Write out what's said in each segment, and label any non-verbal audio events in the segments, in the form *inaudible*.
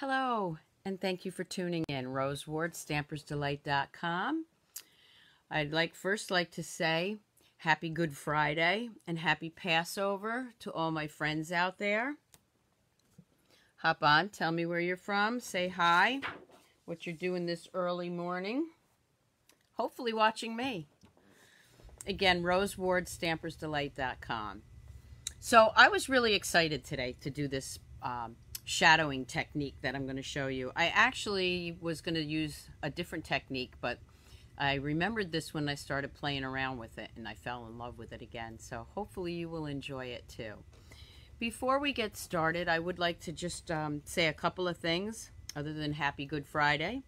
Hello, and thank you for tuning in. Rose Ward, stampersdelight.com. I'd like first like to say happy Good Friday and happy Passover to all my friends out there. Hop on, tell me where you're from, say hi, what you're doing this early morning. Hopefully watching me. Again, Rose Ward, stampersdelight.com. So I was really excited today to do this um, shadowing technique that I'm going to show you. I actually was going to use a different technique, but I remembered this when I started playing around with it and I fell in love with it again. So hopefully you will enjoy it too. Before we get started, I would like to just um, say a couple of things other than Happy Good Friday.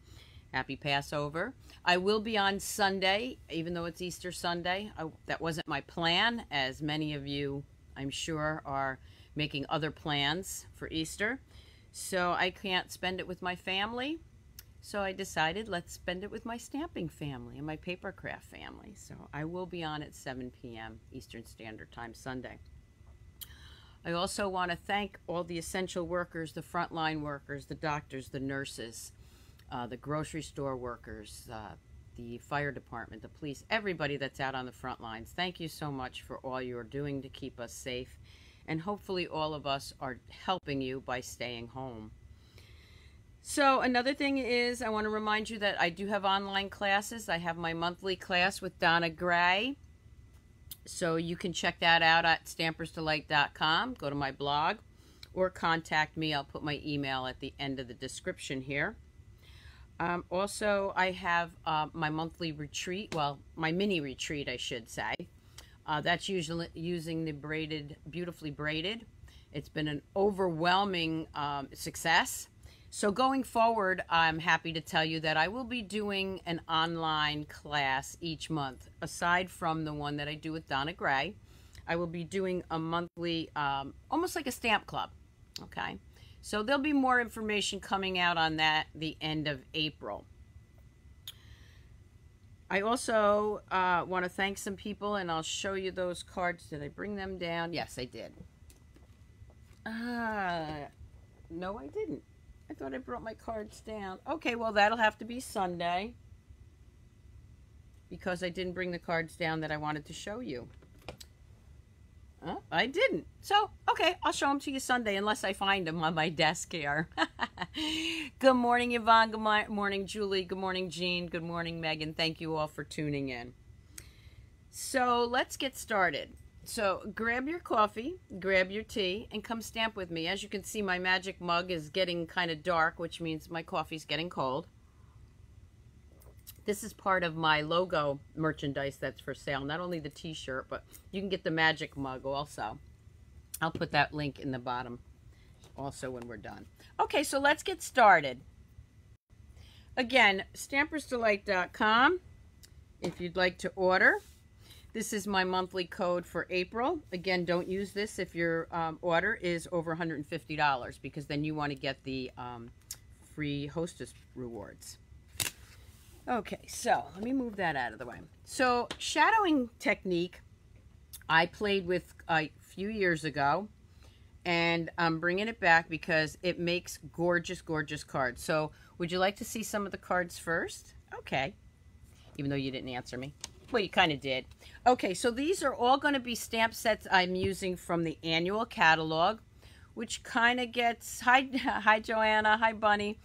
Happy Passover. I will be on Sunday, even though it's Easter Sunday. I, that wasn't my plan, as many of you, I'm sure, are making other plans for Easter. So I can't spend it with my family. So I decided let's spend it with my stamping family and my paper craft family. So I will be on at 7 p.m. Eastern Standard Time Sunday. I also want to thank all the essential workers, the frontline workers, the doctors, the nurses, uh, the grocery store workers, uh, the fire department, the police, everybody that's out on the front lines. Thank you so much for all you're doing to keep us safe. And hopefully, all of us are helping you by staying home. So, another thing is, I want to remind you that I do have online classes. I have my monthly class with Donna Gray. So, you can check that out at stampersdelight.com. Go to my blog or contact me. I'll put my email at the end of the description here. Um, also, I have uh, my monthly retreat, well, my mini retreat, I should say. Uh, that's usually using the braided, beautifully braided. It's been an overwhelming um, success. So going forward, I'm happy to tell you that I will be doing an online class each month, aside from the one that I do with Donna Gray. I will be doing a monthly, um, almost like a stamp club, okay? So there'll be more information coming out on that the end of April. I also uh, want to thank some people, and I'll show you those cards. Did I bring them down? Yes, I did. Uh, no, I didn't. I thought I brought my cards down. Okay, well, that'll have to be Sunday because I didn't bring the cards down that I wanted to show you. Oh, I didn't. So, okay, I'll show them to you Sunday unless I find them on my desk here. *laughs* good morning, Yvonne. Good morning, Julie. Good morning, Jean. Good morning, Megan. Thank you all for tuning in. So, let's get started. So, grab your coffee, grab your tea, and come stamp with me. As you can see, my magic mug is getting kind of dark, which means my coffee's getting cold. This is part of my logo merchandise that's for sale. Not only the t-shirt, but you can get the magic mug also. I'll put that link in the bottom also when we're done. Okay, so let's get started. Again, stampersdelight.com if you'd like to order. This is my monthly code for April. Again, don't use this if your um, order is over $150 because then you want to get the um, free hostess rewards. Okay, so let me move that out of the way. So shadowing technique I played with a few years ago and I'm bringing it back because it makes gorgeous, gorgeous cards. So would you like to see some of the cards first? Okay, even though you didn't answer me. Well, you kind of did. Okay, so these are all going to be stamp sets I'm using from the annual catalog, which kind of gets, hi, *laughs* hi Joanna, hi Bunny,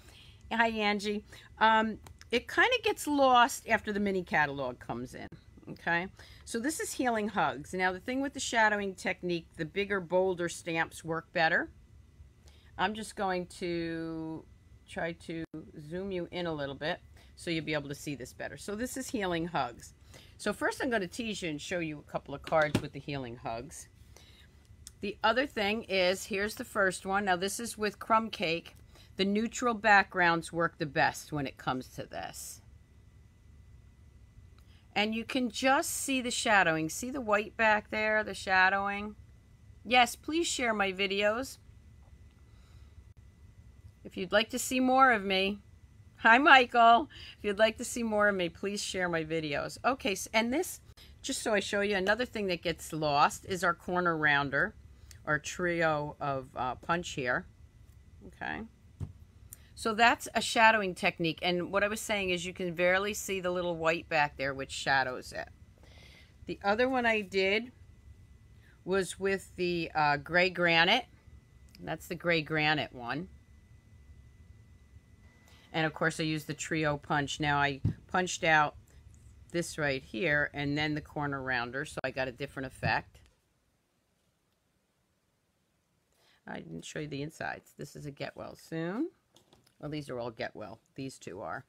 hi Angie. Um, it kind of gets lost after the mini catalog comes in. Okay, so this is Healing Hugs. Now, the thing with the shadowing technique, the bigger, bolder stamps work better. I'm just going to try to zoom you in a little bit so you'll be able to see this better. So this is Healing Hugs. So first I'm going to tease you and show you a couple of cards with the Healing Hugs. The other thing is, here's the first one. Now this is with Crumb Cake. The neutral backgrounds work the best when it comes to this. And you can just see the shadowing. See the white back there, the shadowing? Yes, please share my videos. If you'd like to see more of me, hi Michael. If you'd like to see more of me, please share my videos. Okay, and this, just so I show you, another thing that gets lost is our corner rounder, our trio of uh, punch here. Okay. So that's a shadowing technique. And what I was saying is you can barely see the little white back there, which shadows it. The other one I did was with the uh, gray granite. That's the gray granite one. And of course I used the trio punch. Now I punched out this right here and then the corner rounder so I got a different effect. I didn't show you the insides. This is a get well soon. Well, these are all get well. These two are.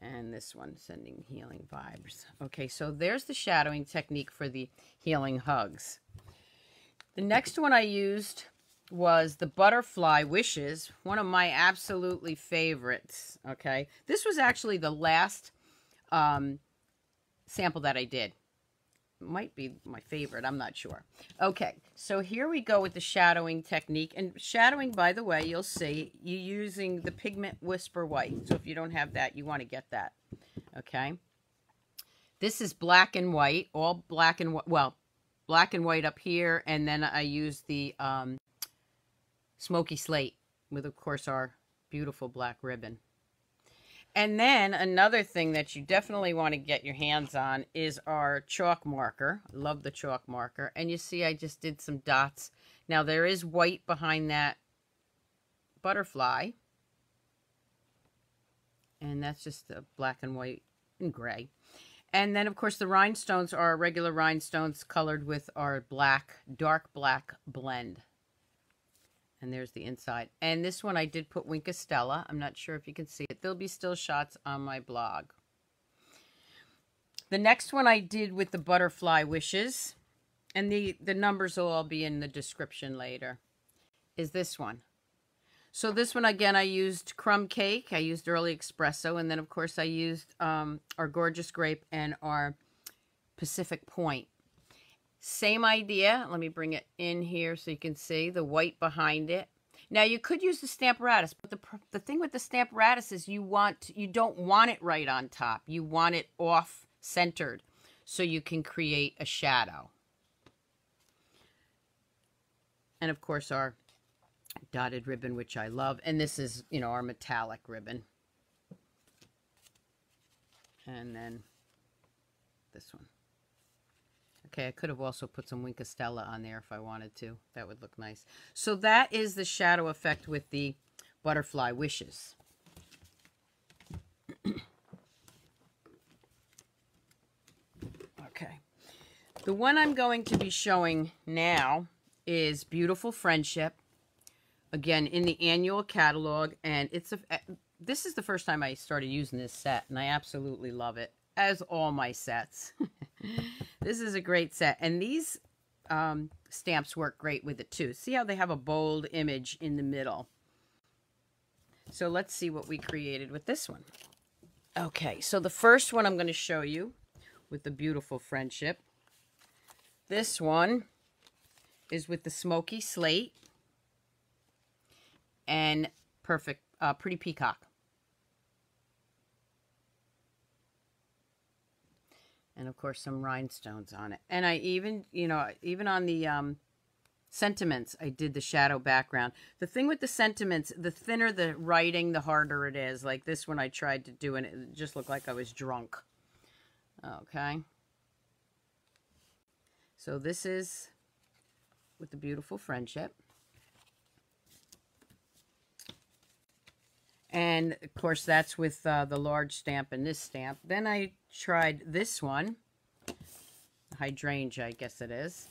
And this one sending healing vibes. Okay, so there's the shadowing technique for the healing hugs. The next one I used was the Butterfly Wishes, one of my absolutely favorites, okay? This was actually the last um, sample that I did. Might be my favorite, I'm not sure. Okay, so here we go with the shadowing technique. And shadowing, by the way, you'll see, you're using the Pigment Whisper White. So if you don't have that, you want to get that, okay? This is black and white, all black and white, well, black and white up here, and then I use the um, smoky slate with, of course, our beautiful black ribbon. And then another thing that you definitely want to get your hands on is our chalk marker. Love the chalk marker. And you see I just did some dots. Now there is white behind that butterfly. And that's just a black and white and gray. And then, of course, the rhinestones are regular rhinestones colored with our black, dark black blend. And there's the inside. And this one I did put Wink of Stella. I'm not sure if you can see it. There'll be still shots on my blog. The next one I did with the butterfly wishes, and the, the numbers will all be in the description later, is this one. So this one, again, I used crumb cake. I used early espresso. And then, of course, I used um, our gorgeous grape and our Pacific Point. Same idea. Let me bring it in here so you can see the white behind it. Now, you could use the Stamparatus, but the, the thing with the Stamparatus is you want you don't want it right on top. You want it off-centered so you can create a shadow. And, of course, our dotted ribbon, which I love. And this is, you know, our metallic ribbon. And then this one. Okay, I could have also put some Wink of Stella on there if I wanted to. That would look nice. So that is the shadow effect with the Butterfly Wishes. *coughs* okay. The one I'm going to be showing now is Beautiful Friendship again in the annual catalog and it's a eh, this is the first time I started using this set and I absolutely love it as all my sets. This is a great set. And these um, stamps work great with it too. See how they have a bold image in the middle? So let's see what we created with this one. Okay so the first one I'm going to show you with the beautiful friendship. This one is with the smoky slate and perfect, uh, pretty peacock. And of course, some rhinestones on it. And I even, you know, even on the um, sentiments, I did the shadow background. The thing with the sentiments, the thinner the writing, the harder it is. Like this one I tried to do, and it just looked like I was drunk. Okay. So this is with the beautiful friendship. And of course, that's with uh, the large stamp and this stamp. Then I tried this one, hydrangea, I guess it is,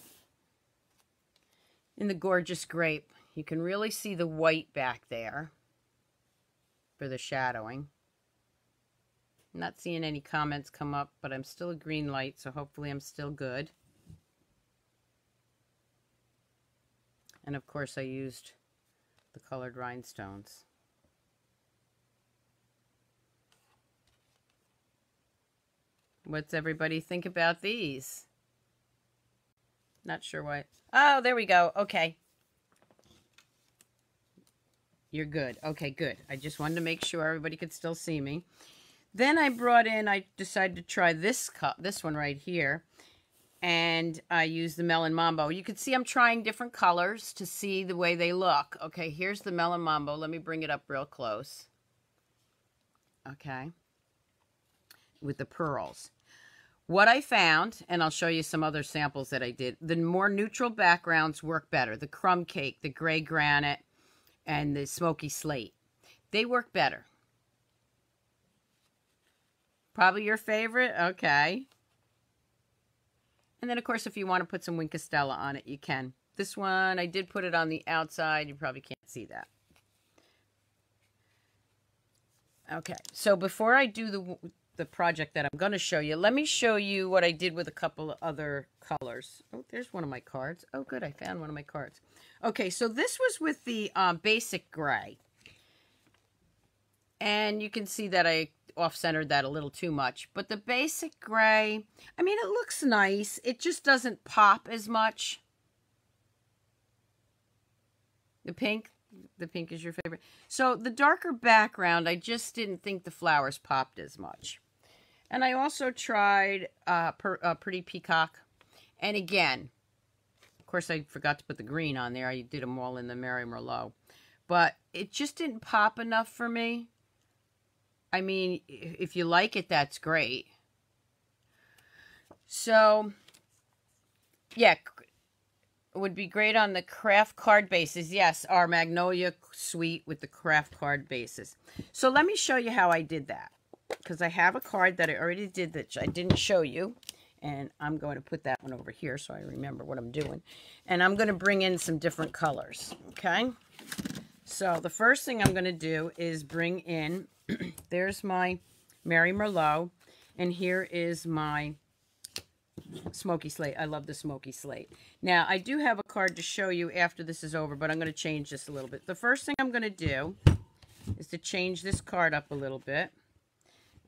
in the gorgeous grape. You can really see the white back there for the shadowing. I'm not seeing any comments come up, but I'm still a green light, so hopefully I'm still good. And of course I used the colored rhinestones. What's everybody think about these? Not sure why. Oh, there we go. Okay. You're good. Okay, good. I just wanted to make sure everybody could still see me. Then I brought in, I decided to try this cup, this one right here. and I use the Melon Mambo. You can see I'm trying different colors to see the way they look. Okay, here's the Melon Mambo. Let me bring it up real close. Okay. With the pearls. What I found, and I'll show you some other samples that I did, the more neutral backgrounds work better. The crumb cake, the gray granite, and the smoky slate. They work better. Probably your favorite? Okay. And then, of course, if you want to put some Wink Stella on it, you can. This one, I did put it on the outside. You probably can't see that. Okay, so before I do the the project that I'm going to show you, let me show you what I did with a couple of other colors. Oh, there's one of my cards. Oh, good, I found one of my cards. Okay, so this was with the um, basic gray. And you can see that I off-centered that a little too much. But the basic gray, I mean, it looks nice. It just doesn't pop as much. The pink, the pink is your favorite. So the darker background, I just didn't think the flowers popped as much. And I also tried uh, per, uh, Pretty Peacock. And again, of course, I forgot to put the green on there. I did them all in the Merry Merlot. But it just didn't pop enough for me. I mean, if you like it, that's great. So, yeah, would be great on the craft card bases. Yes, our Magnolia Suite with the craft card bases. So let me show you how I did that. Because I have a card that I already did that I didn't show you. And I'm going to put that one over here so I remember what I'm doing. And I'm going to bring in some different colors. Okay. So the first thing I'm going to do is bring in *clears throat* there's my Merry Merlot. And here is my Smoky Slate. I love the Smoky Slate. Now, I do have a card to show you after this is over, but I'm going to change this a little bit. The first thing I'm going to do is to change this card up a little bit.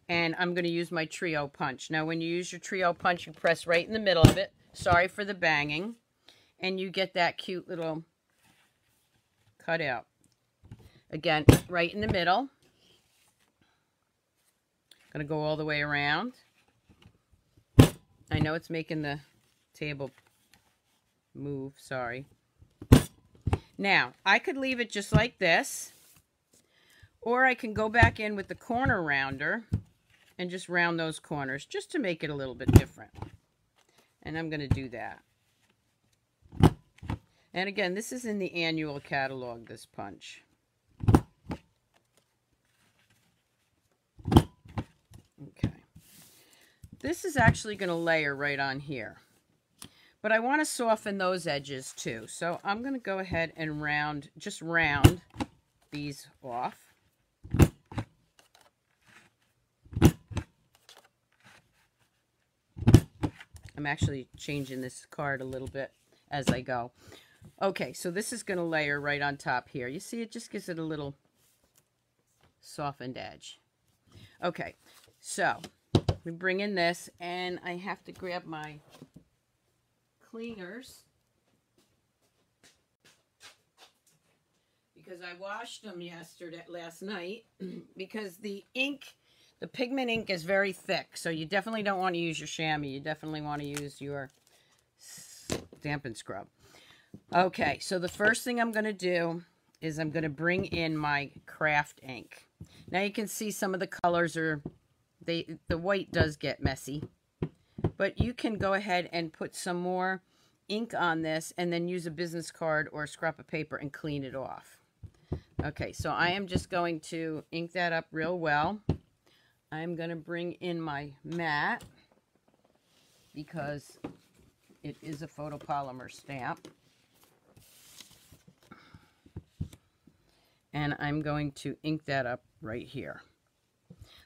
And I'm going to use my Trio Punch. Now, when you use your Trio Punch, you press right in the middle of it. Sorry for the banging. And you get that cute little cutout. Again, right in the middle. Going to go all the way around. I know it's making the table move. Sorry. Now, I could leave it just like this. Or I can go back in with the corner rounder and just round those corners just to make it a little bit different. And I'm going to do that. And again, this is in the annual catalog, this punch. This is actually going to layer right on here. But I want to soften those edges too. So I'm going to go ahead and round, just round these off. I'm actually changing this card a little bit as I go. Okay, so this is going to layer right on top here. You see, it just gives it a little softened edge. Okay, so we bring in this, and I have to grab my cleaners because I washed them yesterday, last night, *clears throat* because the ink, the pigment ink is very thick, so you definitely don't want to use your chamois. You definitely want to use your Stampin' Scrub. Okay, so the first thing I'm going to do is I'm going to bring in my craft ink. Now you can see some of the colors are they the white does get messy. But you can go ahead and put some more ink on this and then use a business card or a scrap of paper and clean it off. Okay, so I am just going to ink that up real well. I'm going to bring in my mat because it is a photopolymer stamp. And I'm going to ink that up right here.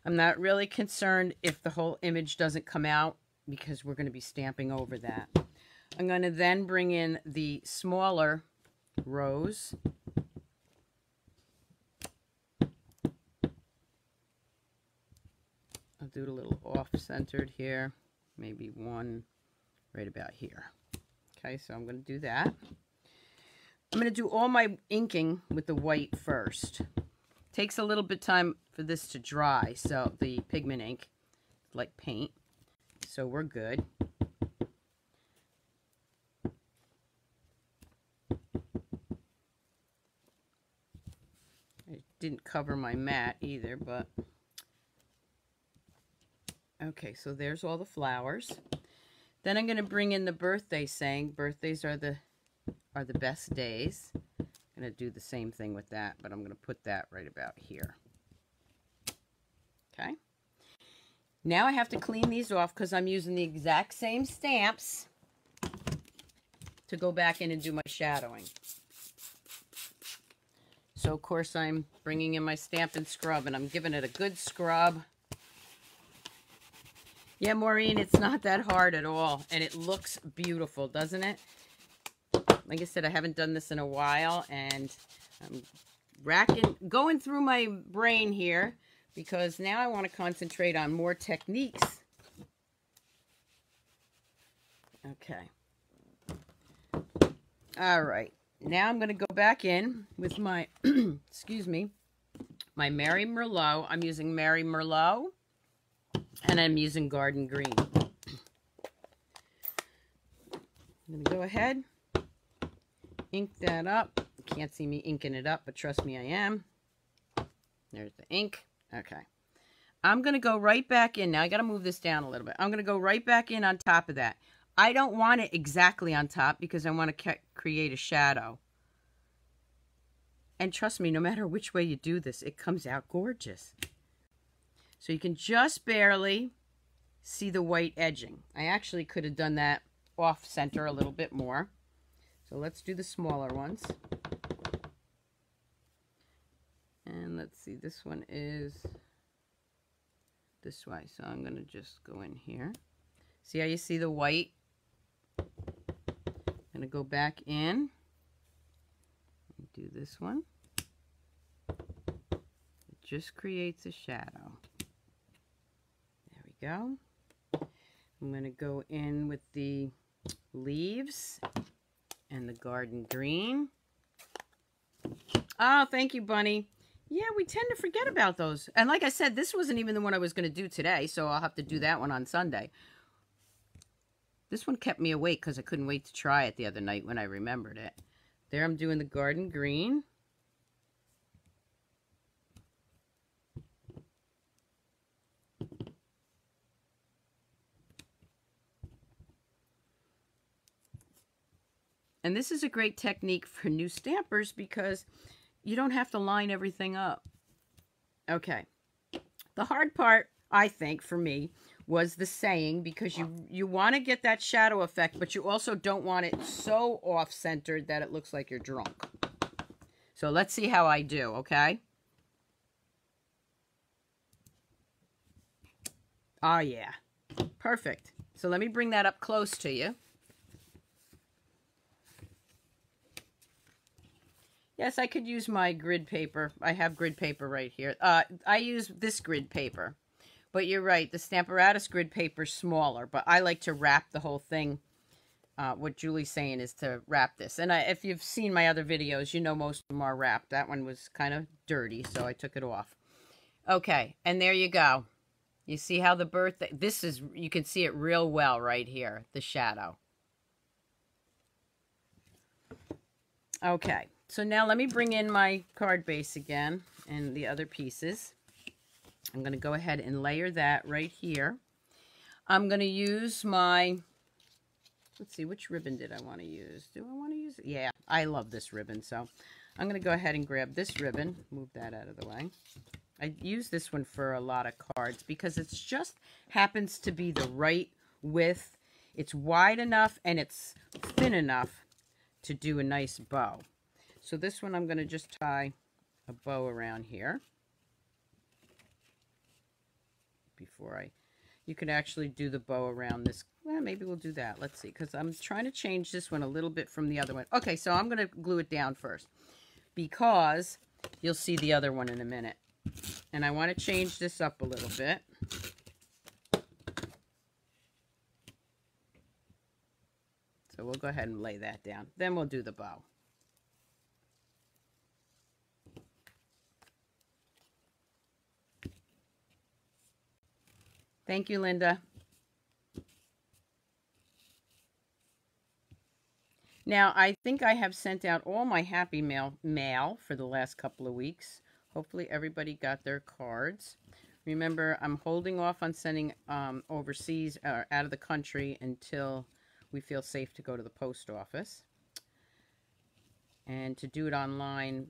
I'm not really concerned if the whole image doesn't come out because we're going to be stamping over that. I'm going to then bring in the smaller rose. I'll do it a little off-centered here, maybe one right about here. Okay, so I'm going to do that. I'm going to do all my inking with the white first. Takes a little bit time for this to dry, so the pigment ink, like paint. So we're good. It didn't cover my mat either, but... Okay, so there's all the flowers. Then I'm going to bring in the birthday saying. Birthdays are the are the best days. I'm going to do the same thing with that, but I'm going to put that right about here. Now I have to clean these off because I'm using the exact same stamps to go back in and do my shadowing. So, of course, I'm bringing in my Stampin' Scrub, and I'm giving it a good scrub. Yeah, Maureen, it's not that hard at all, and it looks beautiful, doesn't it? Like I said, I haven't done this in a while, and I'm racking, going through my brain here, because now I want to concentrate on more techniques. Okay. All right. Now I'm going to go back in with my, *clears throat* excuse me, my Merry Merlot. I'm using Merry Merlot, and I'm using Garden Green. I'm going to go ahead, ink that up. You can't see me inking it up, but trust me, I am. There's the ink. Okay. I'm going to go right back in. Now, I got to move this down a little bit. I'm going to go right back in on top of that. I don't want it exactly on top because I want to create a shadow. And trust me, no matter which way you do this, it comes out gorgeous. So you can just barely see the white edging. I actually could have done that off center a little bit more. So let's do the smaller ones. And let's see, this one is this way. So I'm going to just go in here. See how you see the white I'm going to go back in and do this one. It just creates a shadow. There we go. I'm going to go in with the leaves and the garden green. Oh, thank you, Bunny. Yeah, we tend to forget about those. And like I said, this wasn't even the one I was going to do today, so I'll have to do that one on Sunday. This one kept me awake because I couldn't wait to try it the other night when I remembered it. There I'm doing the garden green. And this is a great technique for new stampers because you don't have to line everything up. Okay. The hard part, I think, for me, was the saying because you you want to get that shadow effect, but you also don't want it so off-centered that it looks like you're drunk. So let's see how I do, okay? Oh, yeah. Perfect. So let me bring that up close to you. Yes, I could use my grid paper. I have grid paper right here. Uh, I use this grid paper. But you're right, the Stamparatus grid paper is smaller, but I like to wrap the whole thing. Uh, what Julie's saying is to wrap this. And I, if you've seen my other videos, you know most of them are wrapped. That one was kind of dirty, so I took it off. Okay, and there you go. You see how the birthday, this is, you can see it real well right here, the shadow. Okay, so now let me bring in my card base again and the other pieces. I'm going to go ahead and layer that right here. I'm going to use my, let's see, which ribbon did I want to use? Do I want to use it? Yeah, I love this ribbon. So I'm going to go ahead and grab this ribbon, move that out of the way. I use this one for a lot of cards because it just happens to be the right width. It's wide enough and it's thin enough to do a nice bow. So this one I'm going to just tie a bow around here before I... You could actually do the bow around this. Well, maybe we'll do that. Let's see, because I'm trying to change this one a little bit from the other one. Okay, so I'm going to glue it down first because you'll see the other one in a minute. And I want to change this up a little bit. So we'll go ahead and lay that down. Then we'll do the bow. Thank you, Linda. Now, I think I have sent out all my Happy Mail, mail for the last couple of weeks. Hopefully everybody got their cards. Remember, I'm holding off on sending um, overseas or out of the country until we feel safe to go to the post office. And to do it online,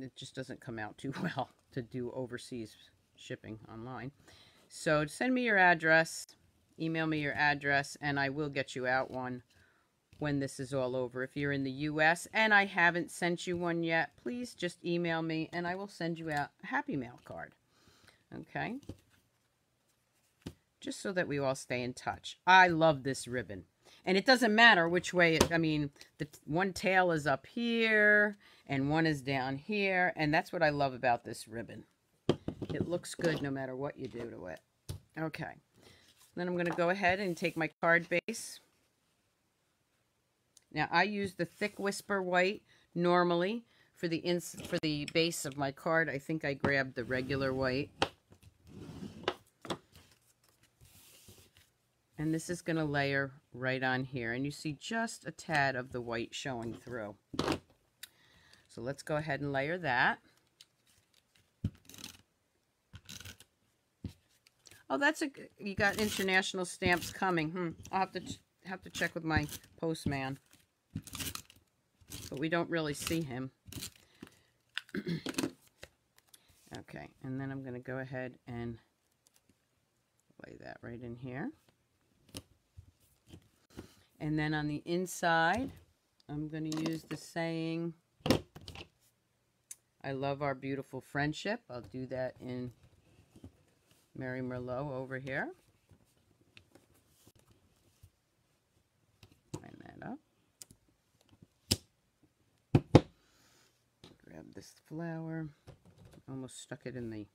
it just doesn't come out too *laughs* well to do overseas shipping online. So send me your address, email me your address, and I will get you out one when this is all over. If you're in the U.S. and I haven't sent you one yet, please just email me and I will send you out a Happy Mail card. Okay? Just so that we all stay in touch. I love this ribbon. And it doesn't matter which way, it, I mean, the one tail is up here and one is down here. And that's what I love about this ribbon. It looks good no matter what you do to it. Okay. Then I'm going to go ahead and take my card base now I use the thick whisper white normally for the ins for the base of my card. I think I grabbed the regular white. And this is going to layer right on here. And you see just a tad of the white showing through. So let's go ahead and layer that. Oh, that's a, you got international stamps coming. Hmm. I'll have to, have to check with my postman but we don't really see him. *clears throat* okay, and then I'm going to go ahead and lay that right in here. And then on the inside, I'm going to use the saying, I love our beautiful friendship. I'll do that in Merry Merlot over here. My ladder. Grab this flower. Almost stuck it in the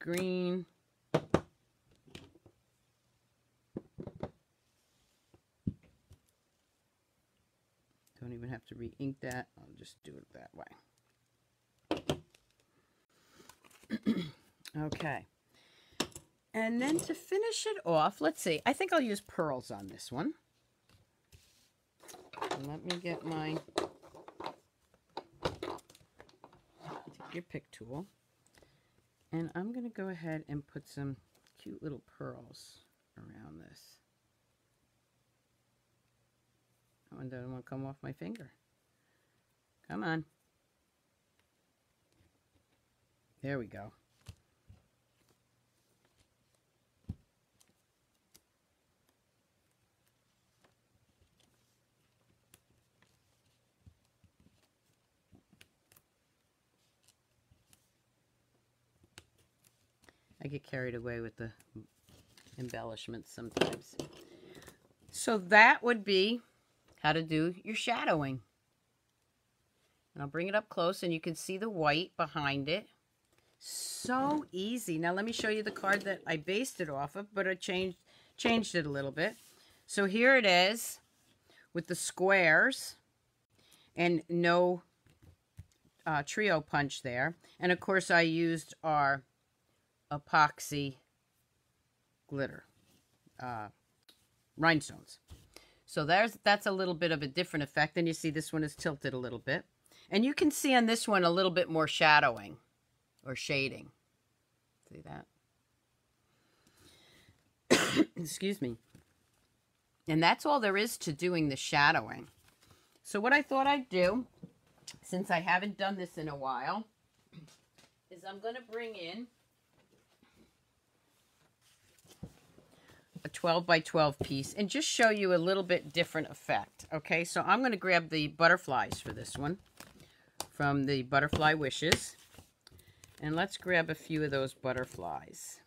green. Don't even have to re-ink that. I'll just do it that way. *clears throat* okay. And then to finish it off, let's see. I think I'll use pearls on this one. let me get my your pick tool. And I'm going to go ahead and put some cute little pearls around this. That one doesn't want to come off my finger. Come on. There we go. I get carried away with the embellishments sometimes. So that would be how to do your shadowing. And I'll bring it up close and you can see the white behind it. So easy. Now let me show you the card that I based it off of, but I changed changed it a little bit. So here it is with the squares and no uh, trio punch there. And of course I used our epoxy glitter, uh, rhinestones. So there's that's a little bit of a different effect. And you see this one is tilted a little bit. And you can see on this one a little bit more shadowing or shading. See that? *coughs* Excuse me. And that's all there is to doing the shadowing. So what I thought I'd do, since I haven't done this in a while, is I'm going to bring in a 12 by 12 piece and just show you a little bit different effect. Okay, so I'm going to grab the butterflies for this one from the Butterfly Wishes. And let's grab a few of those butterflies.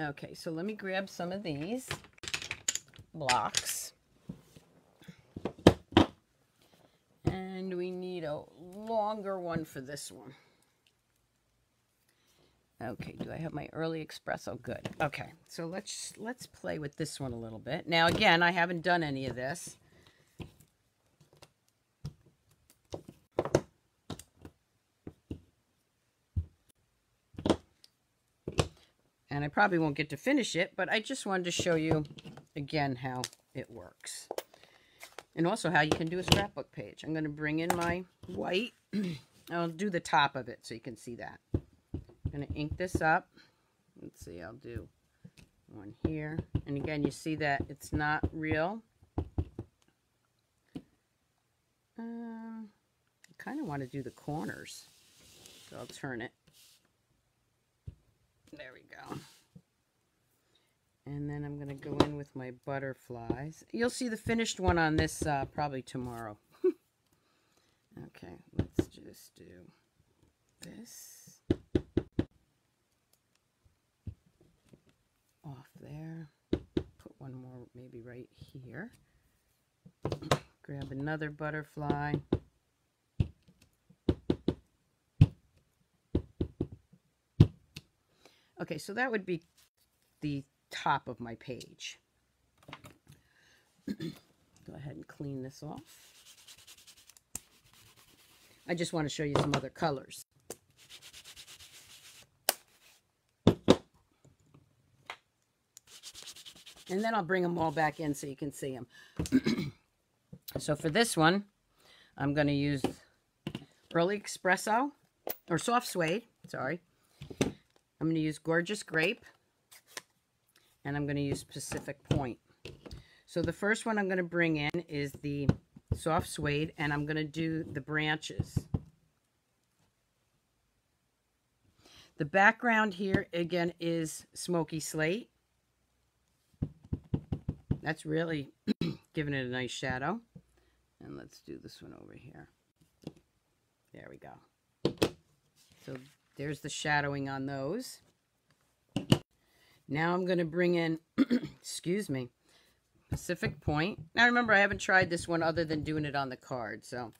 Okay, so let me grab some of these blocks. And we need a longer one for this one. Okay, do I have my early espresso? Good. Okay, so let's let's play with this one a little bit. Now again, I haven't done any of this. And I probably won't get to finish it, but I just wanted to show you again how it works. And also how you can do a scrapbook page. I'm going to bring in my white *clears throat* I'll do the top of it so you can see that. I'm going to ink this up. Let's see, I'll do one here. And again, you see that it's not real. Um, I kind of want to do the corners. So I'll turn it. There we go. And then I'm going to go in with my butterflies. You'll see the finished one on this uh, probably tomorrow. *laughs* okay, let's just do this. Off there. Put one more maybe right here. Grab another butterfly. Okay, so that would be the top of my page. *clears throat* Go ahead and clean this off. I just want to show you some other colors. And then I'll bring them all back in so you can see them. *clears throat* so for this one, I'm going to use Early Espresso, or Soft Suede, sorry. I'm going to use Gorgeous Grape and I'm going to use Pacific Point. So the first one I'm going to bring in is the soft suede, and I'm going to do the branches. The background here, again, is smoky slate. That's really *clears throat* giving it a nice shadow. And let's do this one over here. There we go. So there's the shadowing on those. Now I'm going to bring in, *clears throat* excuse me, Pacific Point. Now remember, I haven't tried this one other than doing it on the card. So,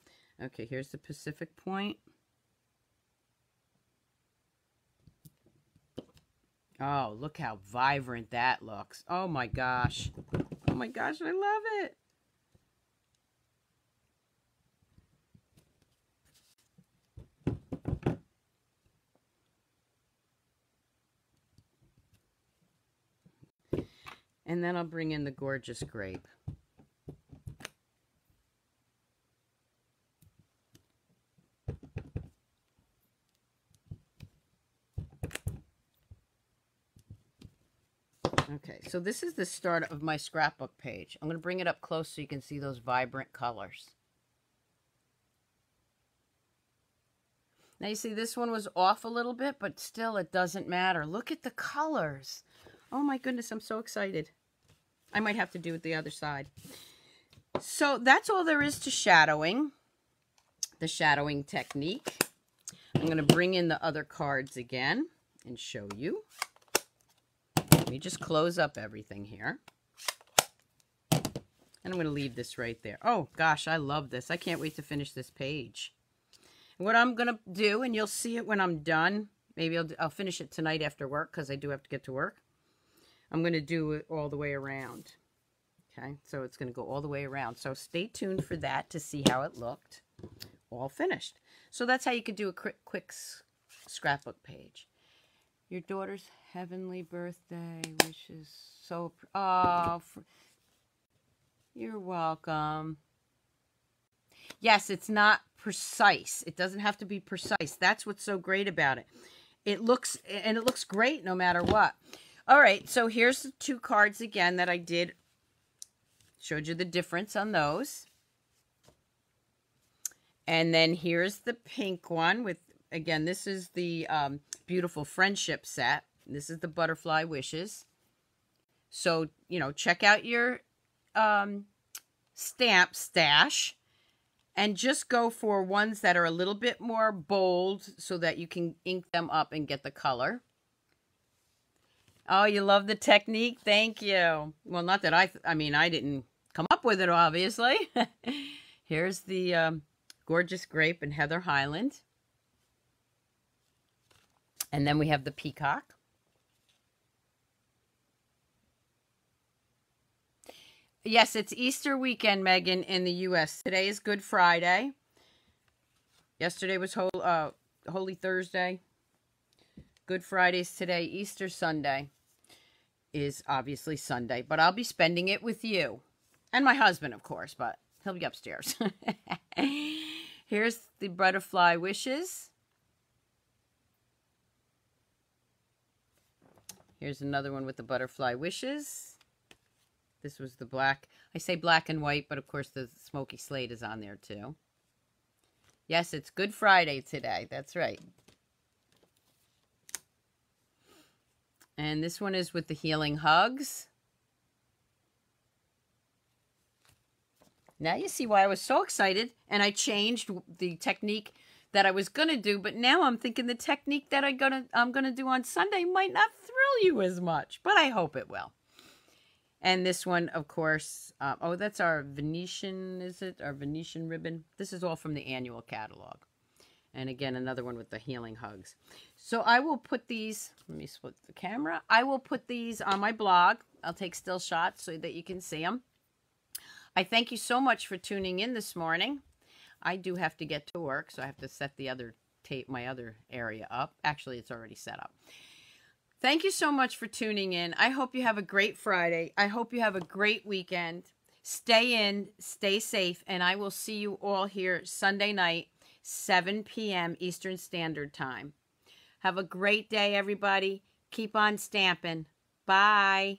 okay, here's the Pacific Point. Oh, look how vibrant that looks. Oh my gosh. Oh my gosh, I love it. And then I'll bring in the gorgeous grape. Okay, so this is the start of my scrapbook page. I'm going to bring it up close so you can see those vibrant colors. Now you see this one was off a little bit, but still it doesn't matter. Look at the colors. Oh my goodness, I'm so excited. I might have to do it the other side. So that's all there is to shadowing, the shadowing technique. I'm going to bring in the other cards again and show you. Let me just close up everything here. And I'm going to leave this right there. Oh, gosh, I love this. I can't wait to finish this page. What I'm going to do, and you'll see it when I'm done. Maybe I'll, I'll finish it tonight after work because I do have to get to work. I'm going to do it all the way around. Okay, so it's going to go all the way around. So stay tuned for that to see how it looked. All finished. So that's how you could do a quick, quick scrapbook page. Your daughter's heavenly birthday wishes so... Oh, you're welcome. Yes, it's not precise. It doesn't have to be precise. That's what's so great about it. It looks, and it looks great no matter what. All right, so here's the two cards again that I did. Showed you the difference on those. And then here's the pink one with, again, this is the um, beautiful friendship set. This is the butterfly wishes. So, you know, check out your um, stamp stash and just go for ones that are a little bit more bold so that you can ink them up and get the color. Oh, you love the technique? Thank you. Well, not that I, I mean, I didn't come up with it, obviously. *laughs* Here's the um, Gorgeous Grape and Heather Highland. And then we have the Peacock. Yes, it's Easter weekend, Megan, in the U.S. Today is Good Friday. Yesterday was Hol uh, Holy Thursday. Good Friday's today, Easter Sunday is obviously Sunday, but I'll be spending it with you. And my husband, of course, but he'll be upstairs. *laughs* Here's the butterfly wishes. Here's another one with the butterfly wishes. This was the black. I say black and white, but of course the smoky slate is on there too. Yes, it's Good Friday today. That's right. And this one is with the healing hugs. Now you see why I was so excited and I changed the technique that I was going to do, but now I'm thinking the technique that I gonna I'm going to do on Sunday might not thrill you as much, but I hope it will. And this one, of course, uh, oh, that's our Venetian, is it? Our Venetian ribbon. This is all from the annual catalog. And again, another one with the healing hugs. So I will put these, let me split the camera. I will put these on my blog. I'll take still shots so that you can see them. I thank you so much for tuning in this morning. I do have to get to work, so I have to set the other tape, my other area up. Actually, it's already set up. Thank you so much for tuning in. I hope you have a great Friday. I hope you have a great weekend. Stay in, stay safe, and I will see you all here Sunday night, 7 p.m. Eastern Standard Time. Have a great day, everybody. Keep on stamping. Bye.